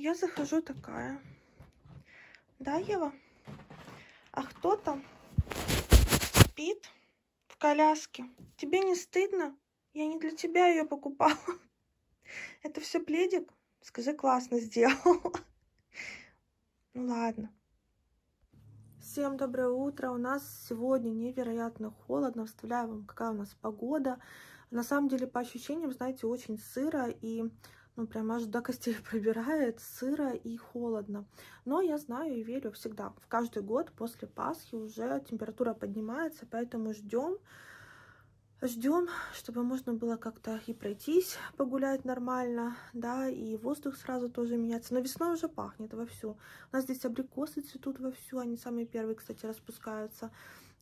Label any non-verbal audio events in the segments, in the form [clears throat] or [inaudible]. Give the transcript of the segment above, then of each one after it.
Я захожу такая. Да, Ева? А кто там спит в коляске? Тебе не стыдно? Я не для тебя ее покупала. [laughs] Это все пледик? Скажи, классно сделал. [laughs] Ну ладно. Всем доброе утро. У нас сегодня невероятно холодно. Вставляю вам, какая у нас погода. На самом деле, по ощущениям, знаете, очень сыро и ну, прям аж до костей [laughs] пробирает, сыро и холодно. Но я знаю и верю всегда. В каждый год после Пасхи уже температура поднимается, поэтому ждем, ждем, чтобы можно было как-то и пройтись, погулять нормально, да, и воздух сразу тоже меняется. Но весной уже пахнет вовсю. У нас здесь абрикосы цветут вовсю, они самые первые, кстати, распускаются.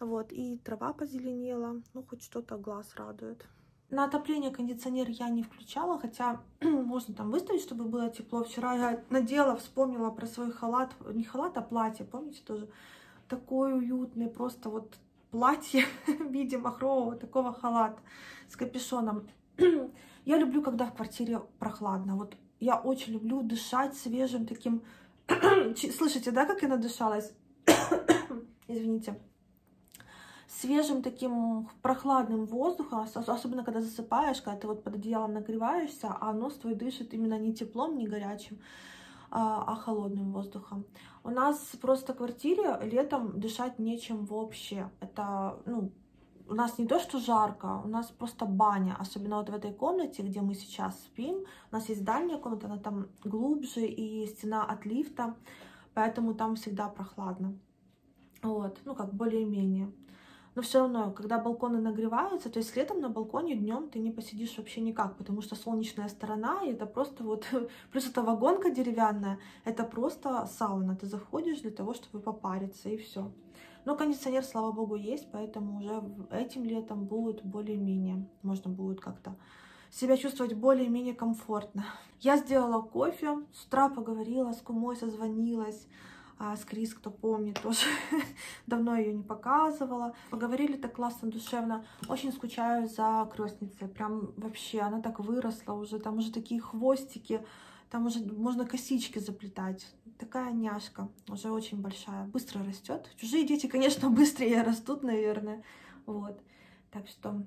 Вот, и трава позеленела, ну, хоть что-то глаз радует. На отопление кондиционер я не включала, хотя [clears throat] можно там выставить, чтобы было тепло. Вчера я надела, вспомнила про свой халат, не халат, а платье, помните тоже? Такой уютный, просто вот платье [laughs] в виде махрового такого халата с капюшоном. [clears throat] я люблю, когда в квартире прохладно. Вот я очень люблю дышать свежим таким... [clears throat] Слышите, да, как я надышалась? Извините свежим таким прохладным воздухом, особенно когда засыпаешь, когда ты вот под одеялом нагреваешься, а нос твой дышит именно не теплом, не горячим, а, а холодным воздухом. У нас просто в квартире летом дышать нечем вообще. Это, ну, у нас не то, что жарко, у нас просто баня. Особенно вот в этой комнате, где мы сейчас спим. У нас есть дальняя комната, она там глубже и стена от лифта, поэтому там всегда прохладно. Вот, ну как более-менее но все равно, когда балконы нагреваются, то есть летом на балконе днем ты не посидишь вообще никак, потому что солнечная сторона, и это просто вот, [laughs] плюс это вагонка деревянная, это просто сауна, ты заходишь для того, чтобы попариться, и все. Но кондиционер, слава богу, есть, поэтому уже этим летом будет более-менее, можно будет как-то себя чувствовать более-менее комфортно. [laughs] Я сделала кофе, с утра поговорила, с кумой созвонилась, с Крис, кто помнит, тоже [laughs] давно ее не показывала. Поговорили так классно, душевно. Очень скучаю за крестницей. Прям вообще, она так выросла уже. Там уже такие хвостики. Там уже можно косички заплетать. Такая няшка, уже очень большая. Быстро растет. Чужие дети, конечно, [laughs] быстрее растут, наверное. Вот. Так что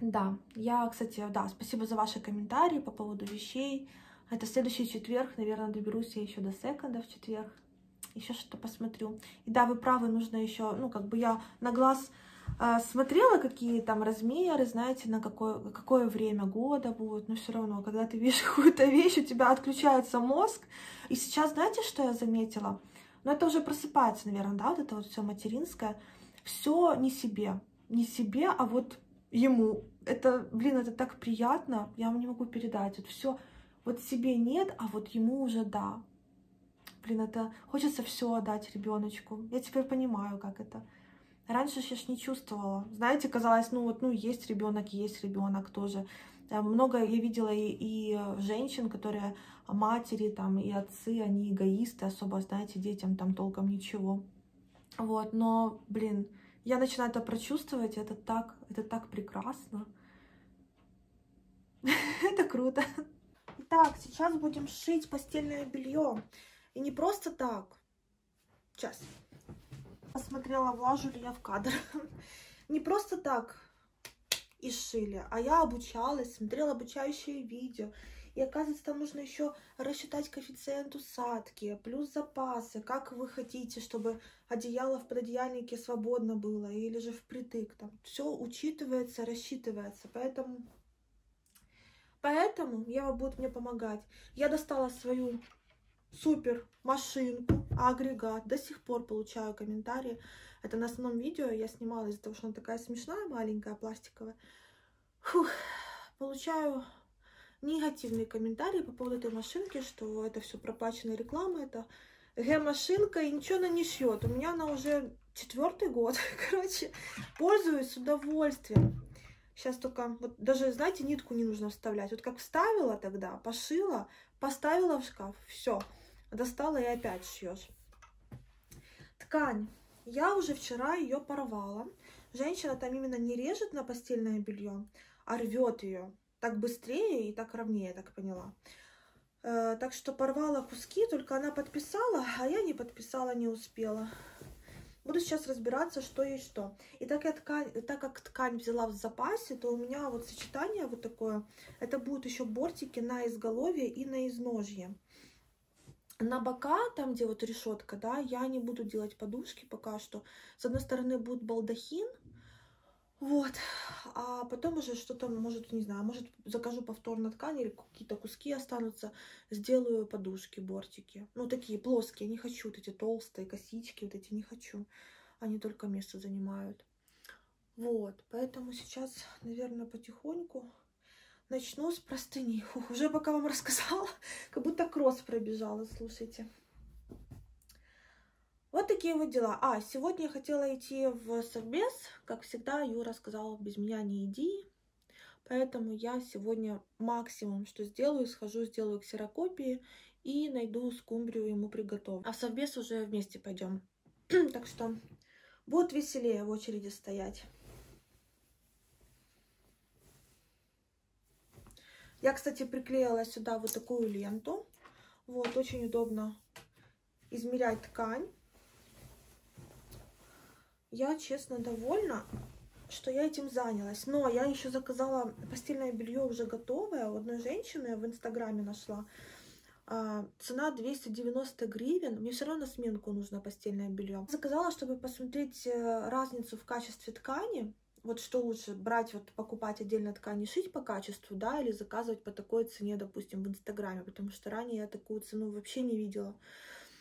да, я, кстати, да, спасибо за ваши комментарии по поводу вещей. Это следующий четверг, наверное, доберусь я еще до секонда в четверг. Еще что-то посмотрю. И да, вы правы, нужно еще, ну, как бы я на глаз э, смотрела, какие там размеры, знаете, на какое, какое время года будет, но все равно, когда ты видишь [laughs] какую-то вещь, у тебя отключается мозг. И сейчас, знаете, что я заметила? Ну, это уже просыпается, наверное, да, вот это вот все материнское. Все не себе, не себе, а вот ему. Это, блин, это так приятно, я вам не могу передать. Это все вот себе нет, а вот ему уже да. Блин, это хочется все отдать ребеночку. Я теперь понимаю, как это. Раньше я ж не чувствовала. Знаете, казалось, ну вот, ну есть ребенок, есть ребенок тоже. Много я видела и, и женщин, которые матери там и отцы, они эгоисты, особо, знаете, детям там толком ничего. Вот, но, блин, я начинаю это прочувствовать, это так, это так прекрасно. [laughs] Это круто. Итак, сейчас будем шить постельное белье. И не просто так. Сейчас. Посмотрела, влажу ли я в кадр. [laughs] Не просто так и шили, а я обучалась, смотрела обучающие видео. И оказывается, там нужно еще рассчитать коэффициент усадки, плюс запасы, как вы хотите, чтобы одеяло в пододеяльнике свободно было, или же впритык. Там все учитывается, рассчитывается. Поэтому Поэтому Ева будет мне помогать. Я достала свою супер машинку, агрегат. До сих пор получаю комментарии. Это на основном видео я снимала из-за того, что она такая смешная, маленькая, пластиковая. Фух, получаю негативные комментарии по поводу этой машинки, что это все проплаченная реклама, это г-машинка и ничего она не шьет. У меня она уже четвертый год, [laughs] короче, пользуюсь с удовольствием. Сейчас только, вот даже, знаете, нитку не нужно вставлять. Вот как вставила тогда, пошила, поставила в шкаф, все, достала и опять шьешь. Ткань. Я уже вчера ее порвала. Женщина там именно не режет на постельное белье, а рвет ее. Так быстрее и так ровнее, я так поняла. Э, так что порвала куски, только она подписала, а я не подписала, не успела. Буду сейчас разбираться, что есть что. И так, я ткань, так как ткань взяла в запасе, то у меня вот сочетание вот такое. Это будут еще бортики на изголовье и на изножье. На бока, там где вот решетка, да, я не буду делать подушки пока что. С одной стороны будет балдахин, вот. А потом уже что-то, может, не знаю, может закажу повторно ткань или какие-то куски останутся, сделаю подушки, бортики. Ну, такие плоские, не хочу вот эти толстые косички, вот эти не хочу. Они только место занимают. Вот, поэтому сейчас, наверное, потихоньку начну с простыней. Фух, [laughs] уже пока вам рассказала, [laughs] как будто кросс пробежала, слушайте. Вот такие вот дела. А, сегодня я хотела идти в совбез. Как всегда, Юра сказала, без меня не иди. Поэтому я сегодня максимум, что сделаю, схожу, сделаю ксерокопии и найду скумбрию ему приготовлю. А в совбез уже вместе пойдем. [clears throat] так что будет веселее в очереди стоять. Я, кстати, приклеила сюда вот такую ленту. Вот, очень удобно измерять ткань. Я, честно, довольна, что я этим занялась. Но я еще заказала постельное белье уже готовое. У одной женщины в Инстаграме нашла. А, цена 290 гривен. Мне все равно на сменку нужно постельное белье. Заказала, чтобы посмотреть э, разницу в качестве ткани. Вот что лучше, брать, вот покупать отдельно ткань и шить по качеству, да, или заказывать по такой цене, допустим, в Инстаграме, потому что ранее я такую цену вообще не видела.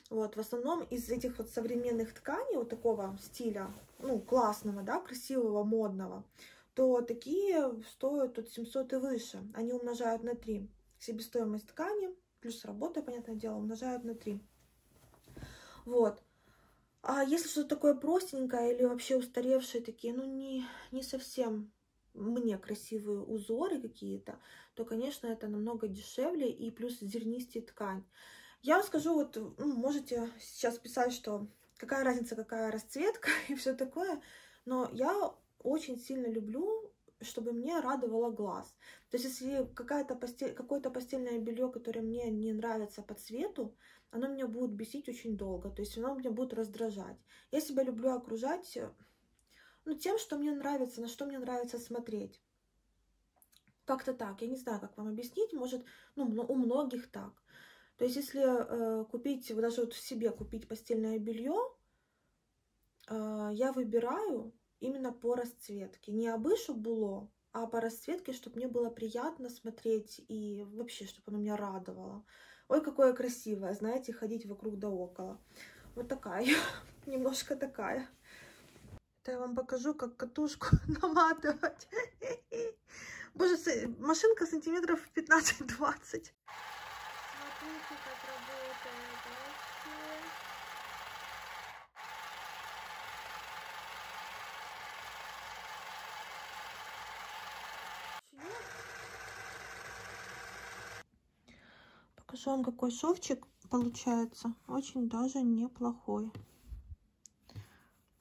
Вот, в основном из этих вот современных тканей, вот такого стиля, ну, классного, да, красивого, модного, то такие стоят от 700 и выше. Они умножают на 3 себестоимость ткани, плюс работа, понятное дело, умножают на 3. Вот. А если что-то такое простенькое или вообще устаревшие такие, ну, не, не совсем мне красивые узоры какие-то, то, конечно, это намного дешевле и плюс зернистая ткань. Я вам скажу, вот, ну, можете сейчас писать, что какая разница, какая расцветка [laughs] и все такое, но я очень сильно люблю, чтобы мне радовало глаз. То есть, если какая-то постель, какое-то постельное белье, которое мне не нравится по цвету, оно меня будет бесить очень долго, то есть оно меня будет раздражать. Я себя люблю окружать ну, тем, что мне нравится, на что мне нравится смотреть. Как-то так, я не знаю, как вам объяснить, может, ну, у многих так. То есть, если э, купить, вот даже вот в себе купить постельное белье, э, я выбираю именно по расцветке. Не обышу було, а по расцветке, чтобы мне было приятно смотреть и вообще, чтобы оно меня радовало. Ой, какое красивое, знаете, ходить вокруг да около. Вот такая, [laughs] немножко такая. Это я вам покажу, как катушку [laughs] наматывать. [laughs] Боже, машинка сантиметров 15-20. Покажу вам, какой шовчик получается. Очень даже неплохой.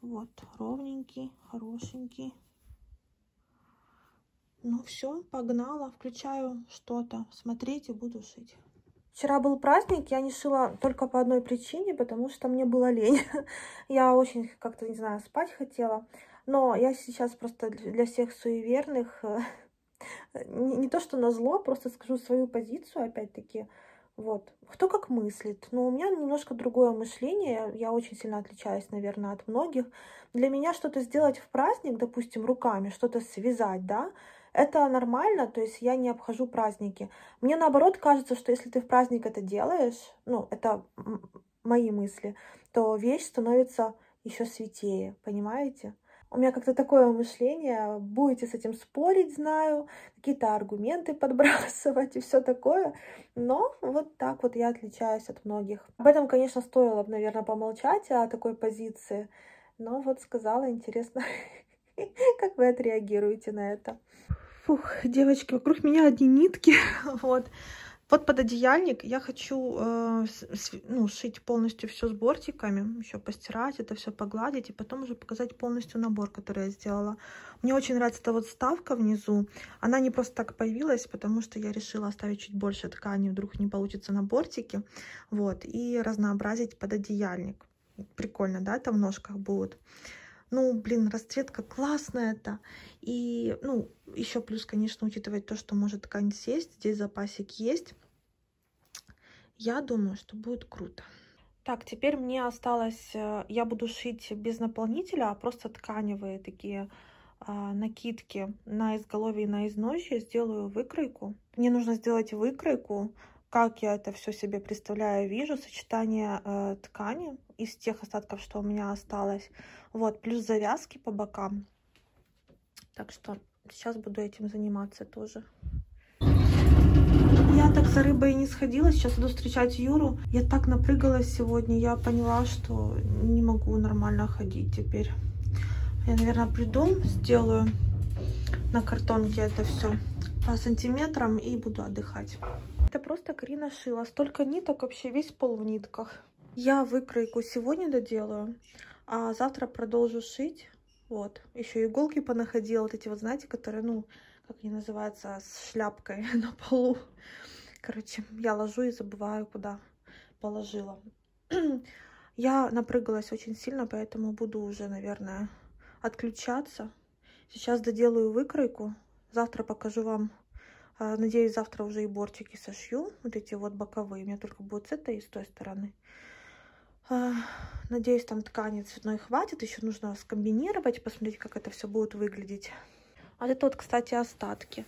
Вот, ровненький, хорошенький. Ну все, погнала. Включаю что-то. Смотреть и буду шить. Вчера был праздник, я не шила только по одной причине, потому что мне было лень. [laughs] я очень как-то, не знаю, спать хотела. Но я сейчас просто для всех суеверных, [laughs] не, не то что на зло, просто скажу свою позицию, опять-таки. Вот. Кто как мыслит. Но у меня немножко другое мышление. Я очень сильно отличаюсь, наверное, от многих. Для меня что-то сделать в праздник, допустим, руками, что-то связать, да, это нормально, то есть я не обхожу праздники. Мне наоборот кажется, что если ты в праздник это делаешь, ну, это мои мысли, то вещь становится еще святее, понимаете? У меня как-то такое мышление, будете с этим спорить, знаю, какие-то аргументы [laughs] подбрасывать и все такое, но вот так вот я отличаюсь от многих. Об этом, конечно, стоило бы, наверное, помолчать о такой позиции, но вот сказала, интересно, [laughs] как вы отреагируете на это. Фух, девочки, вокруг меня одни нитки. [laughs] вот. Под пододеяльник я хочу э, ну, шить полностью все с бортиками, еще постирать это все, погладить, и потом уже показать полностью набор, который я сделала. Мне очень нравится эта вот вставка внизу. Она не просто так появилась, потому что я решила оставить чуть больше ткани, вдруг не получится на бортике. Вот, и разнообразить пододеяльник. Прикольно, да, там в ножках будут. Ну, блин, расцветка классная-то. И, ну, еще плюс, конечно, учитывать то, что может ткань сесть. Здесь запасик есть. Я думаю, что будет круто. Так, теперь мне осталось... Э, я буду шить без наполнителя, а просто тканевые такие а, накидки на изголовье и на изножье. Сделаю выкройку. Мне нужно сделать выкройку как я это все себе представляю, вижу, сочетание э, ткани из тех остатков, что у меня осталось, вот, плюс завязки по бокам. Так что сейчас буду этим заниматься тоже. Я так за рыбой не сходила, сейчас иду встречать Юру. Я так напрыгалась сегодня, я поняла, что не могу нормально ходить теперь. Я, наверное, приду, сделаю на картонке это все по сантиметрам и буду отдыхать это просто Карина шила. Столько ниток, вообще весь пол в нитках. Я выкройку сегодня доделаю, а завтра продолжу шить. Вот, еще иголки понаходила, вот эти вот, знаете, которые, ну, как они называются, с шляпкой [laughs] на полу. Короче, я ложу и забываю, куда положила. [clears throat] я напрыгалась очень сильно, поэтому буду уже, наверное, отключаться. Сейчас доделаю выкройку. Завтра покажу вам надеюсь, завтра уже и бортики сошью. Вот эти вот боковые. У меня только будет с этой и с той стороны. А, надеюсь, там ткани цветной хватит. Еще нужно скомбинировать, посмотреть, как это все будет выглядеть. А это вот, кстати, остатки.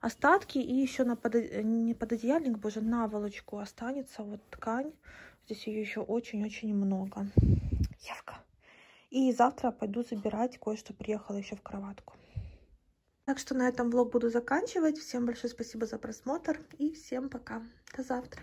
Остатки и еще на под... не пододеяльник, боже, наволочку останется вот ткань. Здесь ее еще очень-очень много. Явка. И завтра пойду забирать кое-что приехала еще в кроватку. Так что на этом влог буду заканчивать. Всем большое спасибо за просмотр и всем пока. До завтра.